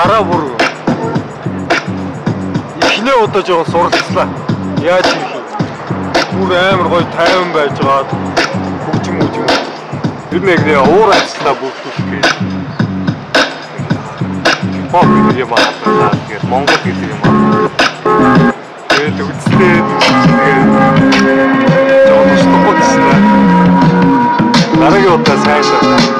дараа бүр ихнээ удаа жоохон суралцлаа. Яаж хийх юм? Бүр амар гоё тайван байж байгаа. Хөгжим хөгжим. Тэр нэг нэ уур ажиллаа бүрдүүлэх гэж. Хип-хоп гэдэг юм аа. Тэгээд Монгол гэдэг юм аа. Тэгээд үстэй тэгээд жоохон тусдаггүй дараагийн удаа сайн шаа.